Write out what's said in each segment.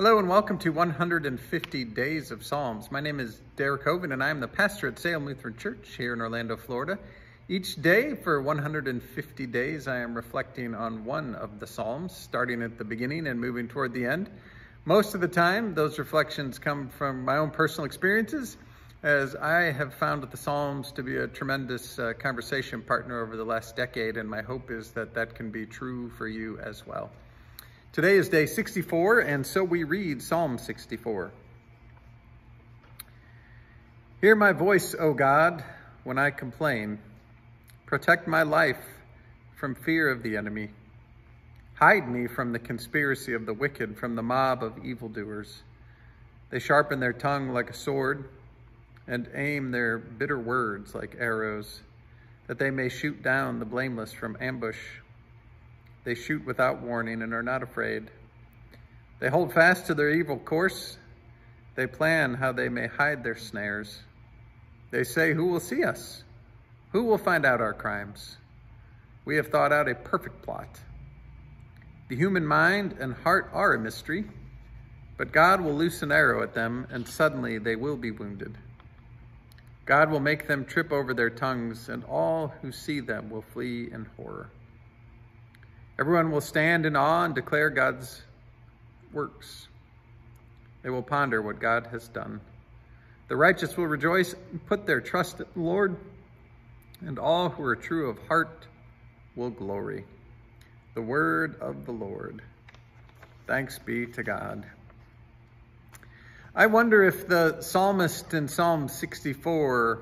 Hello and welcome to 150 Days of Psalms. My name is Derek Hoven and I am the pastor at Salem Lutheran Church here in Orlando, Florida. Each day for 150 days, I am reflecting on one of the Psalms, starting at the beginning and moving toward the end. Most of the time, those reflections come from my own personal experiences, as I have found the Psalms to be a tremendous uh, conversation partner over the last decade, and my hope is that that can be true for you as well. Today is day 64, and so we read Psalm 64. Hear my voice, O God, when I complain. Protect my life from fear of the enemy. Hide me from the conspiracy of the wicked, from the mob of evildoers. They sharpen their tongue like a sword and aim their bitter words like arrows, that they may shoot down the blameless from ambush they shoot without warning and are not afraid. They hold fast to their evil course. They plan how they may hide their snares. They say, Who will see us? Who will find out our crimes? We have thought out a perfect plot. The human mind and heart are a mystery, but God will loose an arrow at them, and suddenly they will be wounded. God will make them trip over their tongues, and all who see them will flee in horror. Everyone will stand in awe and declare God's works. They will ponder what God has done. The righteous will rejoice and put their trust in the Lord, and all who are true of heart will glory. The word of the Lord. Thanks be to God. I wonder if the psalmist in Psalm 64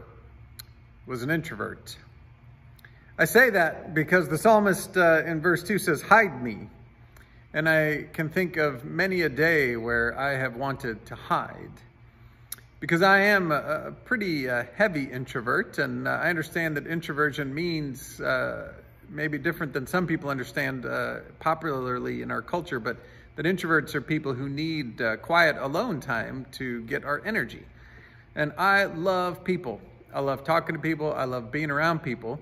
was an introvert. I say that because the psalmist uh, in verse 2 says, Hide me. And I can think of many a day where I have wanted to hide. Because I am a, a pretty uh, heavy introvert, and uh, I understand that introversion means uh, maybe different than some people understand uh, popularly in our culture, but that introverts are people who need uh, quiet alone time to get our energy. And I love people. I love talking to people. I love being around people.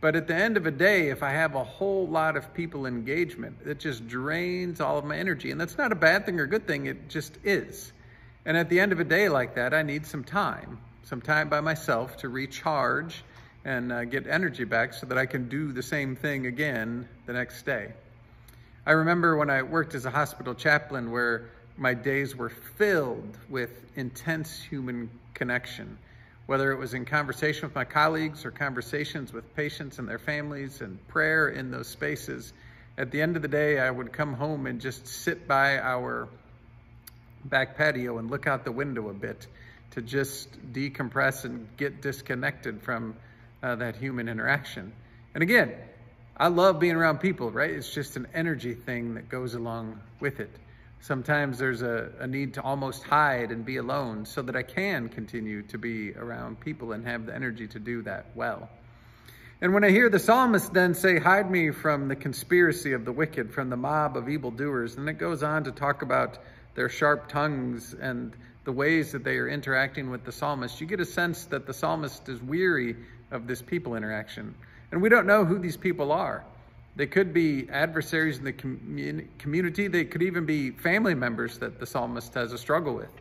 But at the end of a day, if I have a whole lot of people engagement, it just drains all of my energy. And that's not a bad thing or a good thing, it just is. And at the end of a day like that, I need some time, some time by myself to recharge and uh, get energy back so that I can do the same thing again the next day. I remember when I worked as a hospital chaplain where my days were filled with intense human connection whether it was in conversation with my colleagues or conversations with patients and their families and prayer in those spaces. At the end of the day, I would come home and just sit by our back patio and look out the window a bit to just decompress and get disconnected from uh, that human interaction. And again, I love being around people, right? It's just an energy thing that goes along with it. Sometimes there's a, a, need to almost hide and be alone so that I can continue to be around people and have the energy to do that well. And when I hear the psalmist then say, Hide me from the conspiracy of the wicked, from the mob of evildoers, and it goes on to talk about their sharp tongues and the ways that they are interacting with the psalmist, you get a sense that the psalmist is weary of this people interaction. And we don't know who these people are. They could be adversaries in the community. They could even be family members that the psalmist has a struggle with.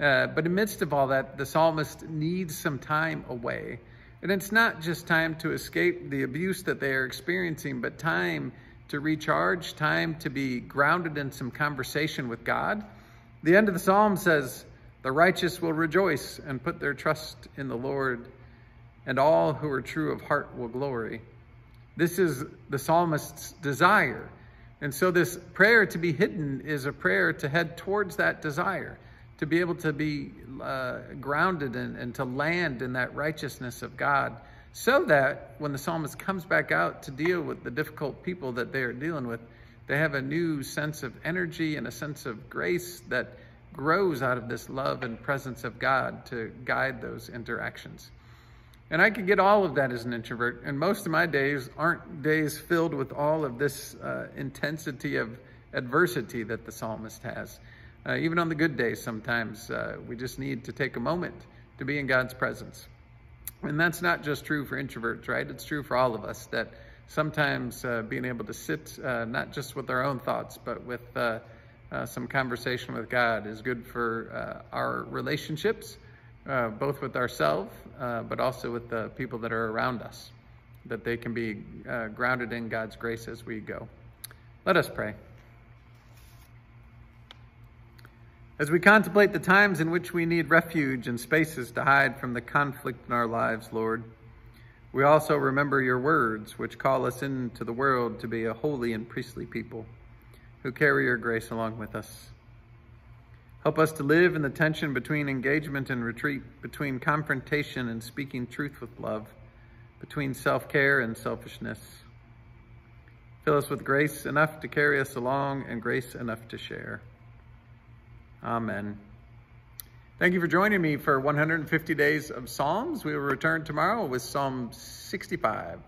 Uh, but amidst of all that, the psalmist needs some time away. And it's not just time to escape the abuse that they are experiencing, but time to recharge, time to be grounded in some conversation with God. The end of the psalm says, The righteous will rejoice and put their trust in the Lord, and all who are true of heart will glory. This is the psalmist's desire. And so this prayer to be hidden is a prayer to head towards that desire, to be able to be uh, grounded and, and to land in that righteousness of God, so that when the psalmist comes back out to deal with the difficult people that they are dealing with, they have a new sense of energy and a sense of grace that grows out of this love and presence of God to guide those interactions. And I could get all of that as an introvert. And most of my days aren't days filled with all of this uh, intensity of adversity that the psalmist has. Uh, even on the good days, sometimes uh, we just need to take a moment to be in God's presence. And that's not just true for introverts, right? It's true for all of us that sometimes uh, being able to sit uh, not just with our own thoughts, but with uh, some conversation with God is good for our relationships, uh, both with ourselves, uh, but also with the people that are around us, that they can be uh, grounded in God's grace as we go. Let us pray. As we contemplate the times in which we need refuge and spaces to hide from the conflict in our lives, Lord, we also remember your words, which call us into the world to be a holy and priestly people who carry your grace along with us. Help us to live in the tension between engagement and retreat, between confrontation and speaking truth with love, between self-care and selfishness. Fill us with grace enough to carry us along and grace enough to share. Amen. Thank you for joining me for 150 Days of Psalms. We will return tomorrow with Psalm 65.